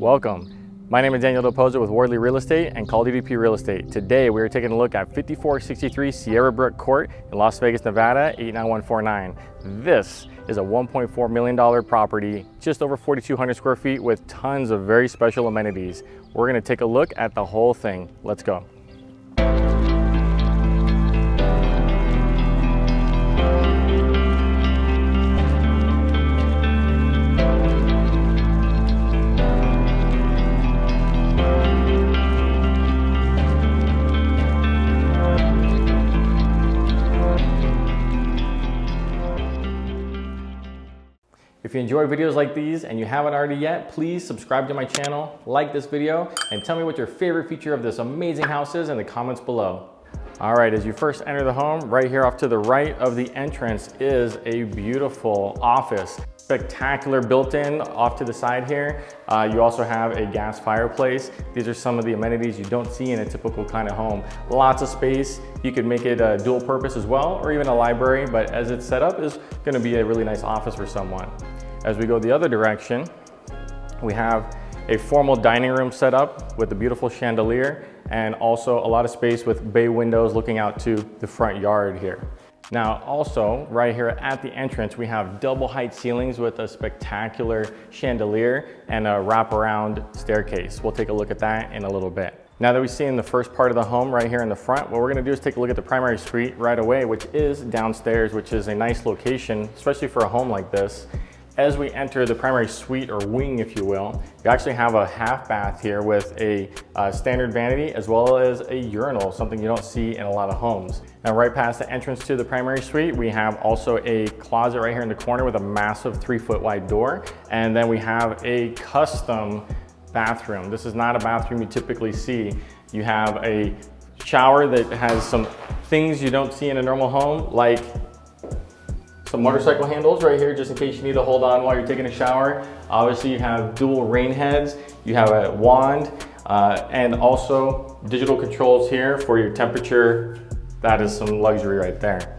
Welcome. My name is Daniel Del Pozo with Wardley Real Estate and Call DDP Real Estate. Today we are taking a look at 5463 Sierra Brook Court in Las Vegas, Nevada, 89149. This is a $1.4 million property, just over 4,200 square feet with tons of very special amenities. We're gonna take a look at the whole thing. Let's go. If you enjoy videos like these and you haven't already yet, please subscribe to my channel, like this video, and tell me what your favorite feature of this amazing house is in the comments below. All right, as you first enter the home, right here off to the right of the entrance is a beautiful office. Spectacular built-in off to the side here. Uh, you also have a gas fireplace. These are some of the amenities you don't see in a typical kind of home. Lots of space. You could make it a dual purpose as well, or even a library, but as it's set up is gonna be a really nice office for someone. As we go the other direction, we have a formal dining room set up with a beautiful chandelier and also a lot of space with bay windows looking out to the front yard here. Now also right here at the entrance we have double height ceilings with a spectacular chandelier and a wraparound staircase. We'll take a look at that in a little bit. Now that we've seen the first part of the home right here in the front, what we're gonna do is take a look at the primary suite right away, which is downstairs, which is a nice location, especially for a home like this. As we enter the primary suite or wing, if you will, you actually have a half bath here with a uh, standard vanity as well as a urinal, something you don't see in a lot of homes. Now right past the entrance to the primary suite, we have also a closet right here in the corner with a massive three foot wide door. And then we have a custom bathroom. This is not a bathroom you typically see. You have a shower that has some things you don't see in a normal home, like some motorcycle handles right here just in case you need to hold on while you're taking a shower. Obviously you have dual rain heads, you have a wand, uh, and also digital controls here for your temperature. That is some luxury right there.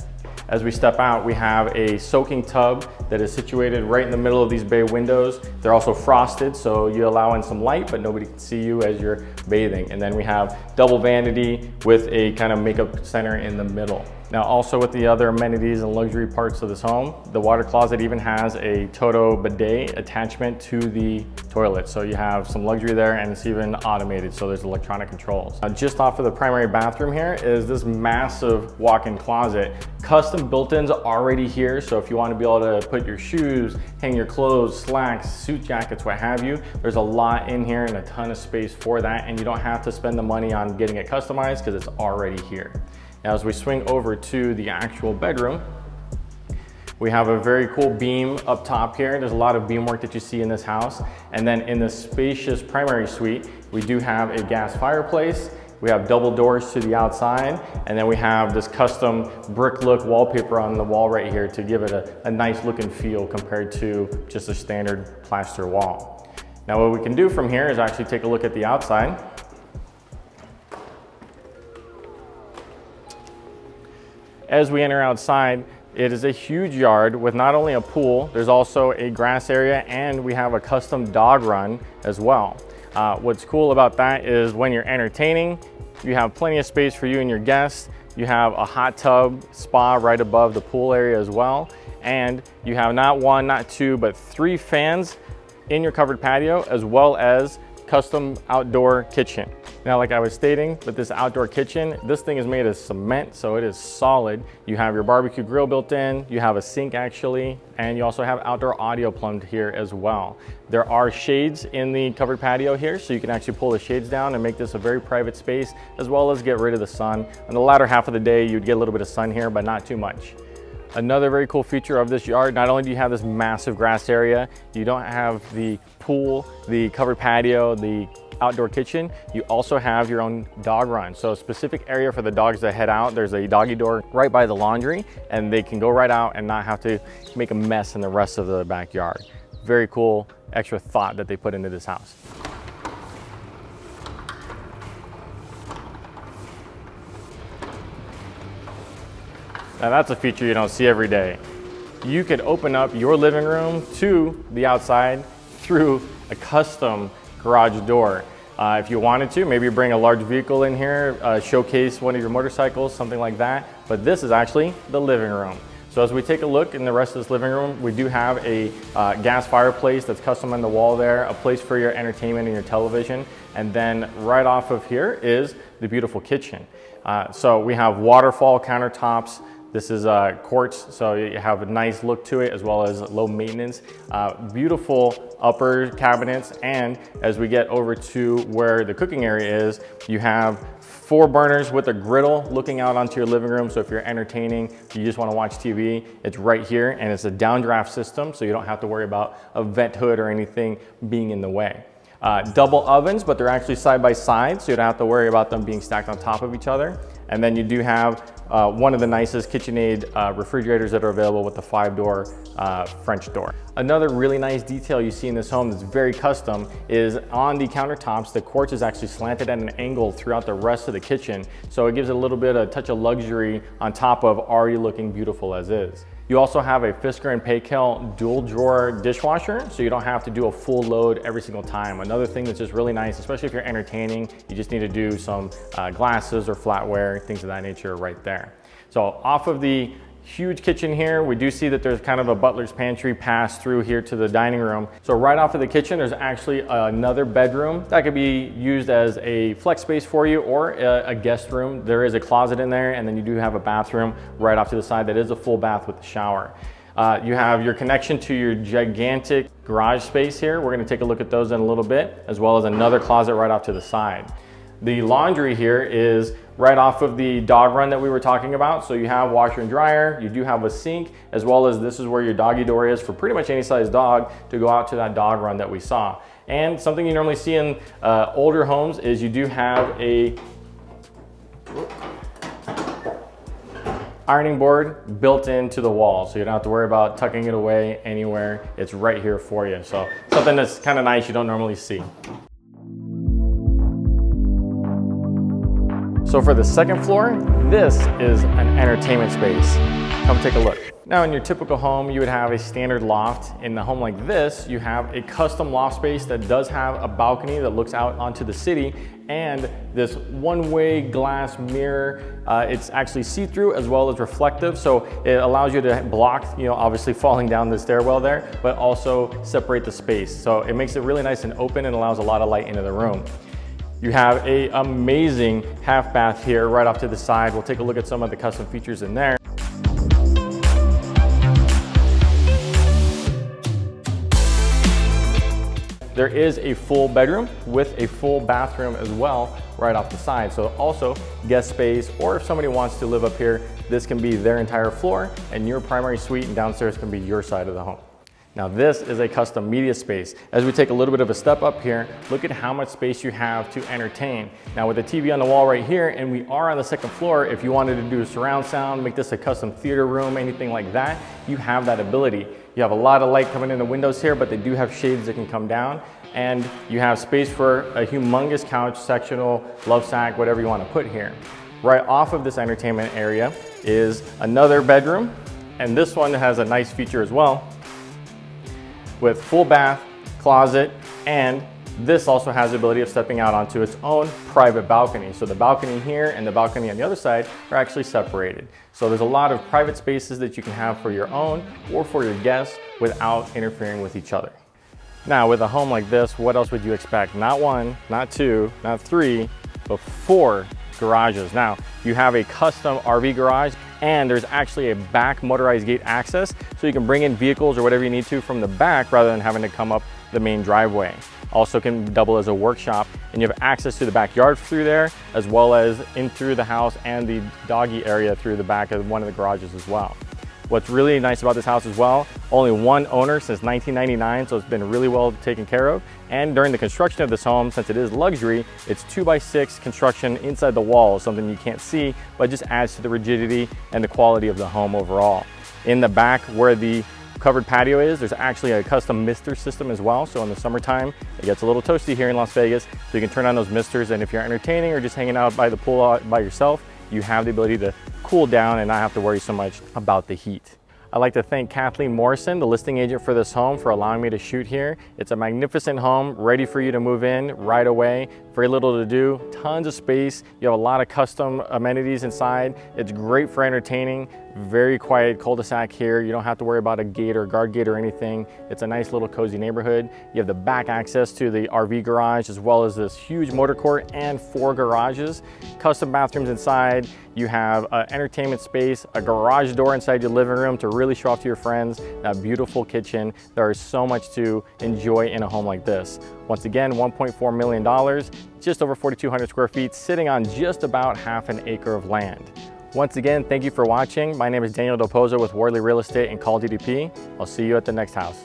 As we step out, we have a soaking tub that is situated right in the middle of these bay windows. They're also frosted, so you allow in some light, but nobody can see you as you're bathing. And then we have double vanity with a kind of makeup center in the middle. Now also with the other amenities and luxury parts of this home, the water closet even has a Toto bidet attachment to the toilet. So you have some luxury there and it's even automated, so there's electronic controls. Now just off of the primary bathroom here is this massive walk-in closet. Custom built-ins already here, so if you wanna be able to put your shoes, hang your clothes, slacks, suit jackets, what have you, there's a lot in here and a ton of space for that, and you don't have to spend the money on getting it customized because it's already here. Now as we swing over to the actual bedroom, we have a very cool beam up top here. There's a lot of beam work that you see in this house. And then in the spacious primary suite, we do have a gas fireplace. We have double doors to the outside. And then we have this custom brick look wallpaper on the wall right here to give it a, a nice look and feel compared to just a standard plaster wall. Now what we can do from here is actually take a look at the outside. As we enter outside, it is a huge yard with not only a pool, there's also a grass area and we have a custom dog run as well. Uh, what's cool about that is when you're entertaining, you have plenty of space for you and your guests. You have a hot tub spa right above the pool area as well. And you have not one, not two, but three fans in your covered patio as well as custom outdoor kitchen. Now, like I was stating, with this outdoor kitchen, this thing is made of cement, so it is solid. You have your barbecue grill built in, you have a sink actually, and you also have outdoor audio plumbed here as well. There are shades in the covered patio here, so you can actually pull the shades down and make this a very private space, as well as get rid of the sun. In the latter half of the day, you'd get a little bit of sun here, but not too much. Another very cool feature of this yard, not only do you have this massive grass area, you don't have the pool, the covered patio, the outdoor kitchen, you also have your own dog run. So a specific area for the dogs to head out. There's a doggy door right by the laundry and they can go right out and not have to make a mess in the rest of the backyard. Very cool extra thought that they put into this house. Now that's a feature you don't see every day. You could open up your living room to the outside through a custom garage door. Uh, if you wanted to, maybe bring a large vehicle in here, uh, showcase one of your motorcycles, something like that. But this is actually the living room. So as we take a look in the rest of this living room, we do have a uh, gas fireplace that's custom on the wall there, a place for your entertainment and your television. And then right off of here is the beautiful kitchen. Uh, so we have waterfall countertops, this is uh, quartz, so you have a nice look to it as well as low maintenance. Uh, beautiful upper cabinets, and as we get over to where the cooking area is, you have four burners with a griddle looking out onto your living room. So if you're entertaining, you just wanna watch TV, it's right here, and it's a downdraft system, so you don't have to worry about a vent hood or anything being in the way. Uh, double ovens, but they're actually side by side, so you don't have to worry about them being stacked on top of each other. And then you do have uh, one of the nicest KitchenAid uh, refrigerators that are available with the five door uh, French door. Another really nice detail you see in this home that's very custom is on the countertops, the quartz is actually slanted at an angle throughout the rest of the kitchen. So it gives it a little bit of a touch of luxury on top of already looking beautiful as is. You also have a Fisher and Paykel dual drawer dishwasher, so you don't have to do a full load every single time. Another thing that's just really nice, especially if you're entertaining, you just need to do some uh, glasses or flatware, things of that nature right there. So off of the huge kitchen here. We do see that there's kind of a butler's pantry pass through here to the dining room. So right off of the kitchen, there's actually another bedroom that could be used as a flex space for you or a, guest room. There is a closet in there and then you do have a bathroom right off to the side that is a full bath with a shower. Uh, you have your connection to your gigantic garage space here. We're gonna take a look at those in a little bit, as well as another closet right off to the side. The laundry here is right off of the dog run that we were talking about. So you have washer and dryer, you do have a sink, as well as this is where your doggy door is for pretty much any size dog to go out to that dog run that we saw. And something you normally see in uh, older homes is you do have a ironing board built into the wall. So you don't have to worry about tucking it away anywhere. It's right here for you. So something that's kind of nice you don't normally see. So for the second floor, this is an entertainment space. Come take a look. Now in your typical home, you would have a standard loft. In a home like this, you have a custom loft space that does have a balcony that looks out onto the city and this one-way glass mirror. Uh, it's actually see-through as well as reflective, so it allows you to block, you know, obviously falling down the stairwell there, but also separate the space. So it makes it really nice and open and allows a lot of light into the room. You have a amazing half bath here right off to the side. We'll take a look at some of the custom features in there. There is a full bedroom with a full bathroom as well right off the side. So also guest space, or if somebody wants to live up here, this can be their entire floor and your primary suite and downstairs can be your side of the home. Now this is a custom media space. As we take a little bit of a step up here, look at how much space you have to entertain. Now with the TV on the wall right here, and we are on the second floor, if you wanted to do surround sound, make this a custom theater room, anything like that, you have that ability. You have a lot of light coming in the windows here, but they do have shades that can come down. And you have space for a humongous couch, sectional, love sack, whatever you wanna put here. Right off of this entertainment area is another bedroom. And this one has a nice feature as well with full bath, closet, and this also has the ability of stepping out onto its own private balcony. So the balcony here and the balcony on the other side are actually separated. So there's a lot of private spaces that you can have for your own or for your guests without interfering with each other. Now with a home like this, what else would you expect? Not one, not two, not three, but four garages. Now, you have a custom RV garage and there's actually a back motorized gate access so you can bring in vehicles or whatever you need to from the back rather than having to come up the main driveway. Also can double as a workshop and you have access to the backyard through there as well as in through the house and the doggy area through the back of one of the garages as well. What's really nice about this house as well, only one owner since 1999, so it's been really well taken care of. And during the construction of this home, since it is luxury, it's two by six construction inside the wall, something you can't see, but just adds to the rigidity and the quality of the home overall. In the back where the covered patio is, there's actually a custom mister system as well. So in the summertime, it gets a little toasty here in Las Vegas. So you can turn on those misters and if you're entertaining or just hanging out by the pool uh, by yourself, you have the ability to cool down and not have to worry so much about the heat. I'd like to thank Kathleen Morrison, the listing agent for this home, for allowing me to shoot here. It's a magnificent home, ready for you to move in right away. Very little to do, tons of space. You have a lot of custom amenities inside. It's great for entertaining. Very quiet cul-de-sac here. You don't have to worry about a gate or guard gate or anything. It's a nice little cozy neighborhood. You have the back access to the RV garage as well as this huge motor court and four garages. Custom bathrooms inside. You have an entertainment space, a garage door inside your living room to really show off to your friends, that beautiful kitchen. There is so much to enjoy in a home like this. Once again, $1.4 million, just over 4,200 square feet, sitting on just about half an acre of land. Once again, thank you for watching. My name is Daniel Del Pozo with Wardley Real Estate and Call DDP. I'll see you at the next house.